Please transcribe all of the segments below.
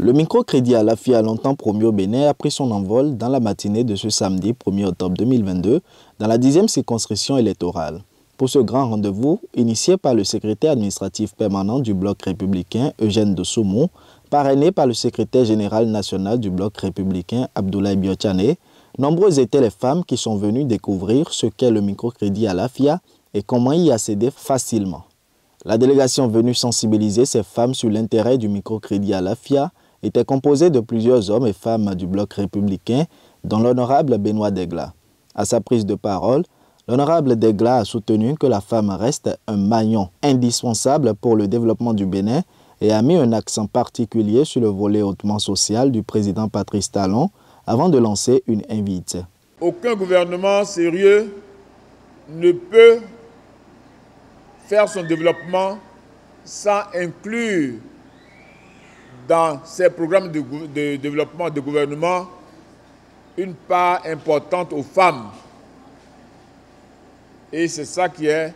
Le microcrédit à la FIA longtemps promu au Bénin a pris son envol dans la matinée de ce samedi 1er octobre 2022 dans la 10e circonscription électorale. Pour ce grand rendez-vous, initié par le secrétaire administratif permanent du Bloc républicain Eugène de parrainé par le secrétaire général national du Bloc républicain Abdoulaye Biochane, nombreuses étaient les femmes qui sont venues découvrir ce qu'est le microcrédit à la FIA et comment y accéder facilement. La délégation venue sensibiliser ces femmes sur l'intérêt du microcrédit à la FIA était composée de plusieurs hommes et femmes du bloc républicain, dont l'honorable Benoît Degla. À sa prise de parole, l'honorable Degla a soutenu que la femme reste un maillon indispensable pour le développement du Bénin et a mis un accent particulier sur le volet hautement social du président Patrice Talon avant de lancer une invite. Aucun gouvernement sérieux ne peut faire son développement sans inclure dans ses programmes de, développement de gouvernement une part importante aux femmes. Et c'est ça qui est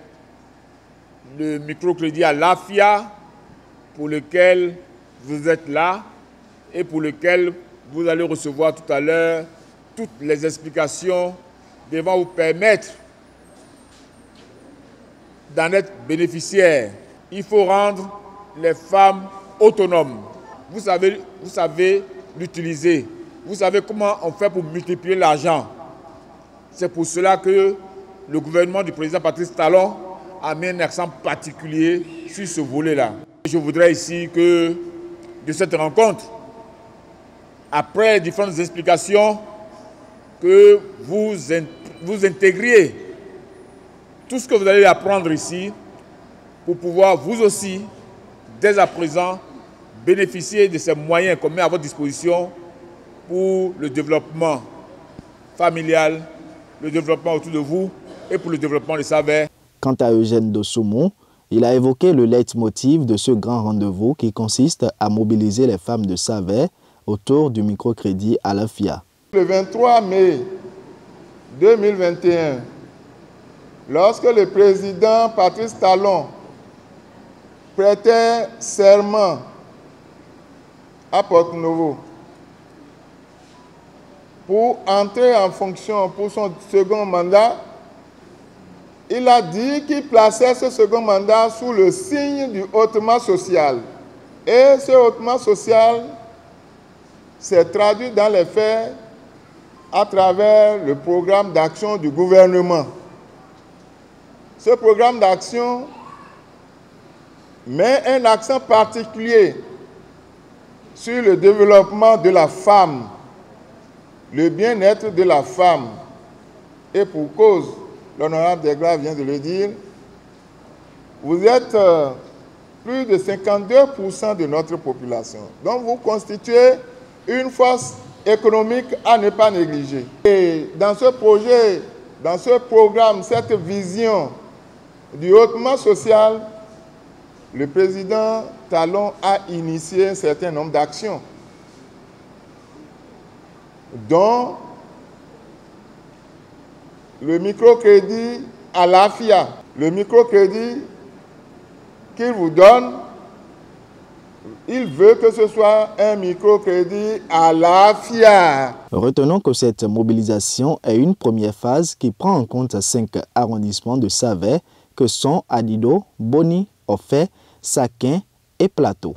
le microcrédit à l'AFIA pour lequel vous êtes là et pour lequel vous allez recevoir tout à l'heure toutes les explications devant vous permettre d'en être bénéficiaire. Il faut rendre les femmes autonomes vous savez, vous savez l'utiliser. Vous savez comment on fait pour multiplier l'argent. C'est pour cela que le gouvernement du président Patrice Talon a mis un accent particulier sur ce volet-là. Je voudrais ici que de cette rencontre, après différentes explications, que vous, vous intégriez tout ce que vous allez apprendre ici pour pouvoir vous aussi, dès à présent, bénéficier de ces moyens qu'on met à votre disposition pour le développement familial, le développement autour de vous et pour le développement des saveurs. Quant à Eugène Dossoumou, il a évoqué le leitmotiv de ce grand rendez-vous qui consiste à mobiliser les femmes de Savet autour du microcrédit à la FIA. Le 23 mai 2021, lorsque le président Patrice Talon prêtait serment à Porto Novo pour entrer en fonction pour son second mandat, il a dit qu'il plaçait ce second mandat sous le signe du hautement social. Et ce hautement social s'est traduit dans les faits à travers le programme d'action du gouvernement. Ce programme d'action met un accent particulier sur le développement de la femme, le bien-être de la femme. Et pour cause, l'honorable Degla vient de le dire, vous êtes euh, plus de 52% de notre population. Donc vous constituez une force économique à ne pas négliger. Et dans ce projet, dans ce programme, cette vision du hautement social, le président Talon a initié un certain nombre d'actions, dont le microcrédit à l'AFIA. Le microcrédit qu'il vous donne, il veut que ce soit un microcrédit à l'AFIA. Retenons que cette mobilisation est une première phase qui prend en compte cinq arrondissements de Savet que sont Adido, Boni, Offet, Saquin et Plateau.